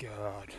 God.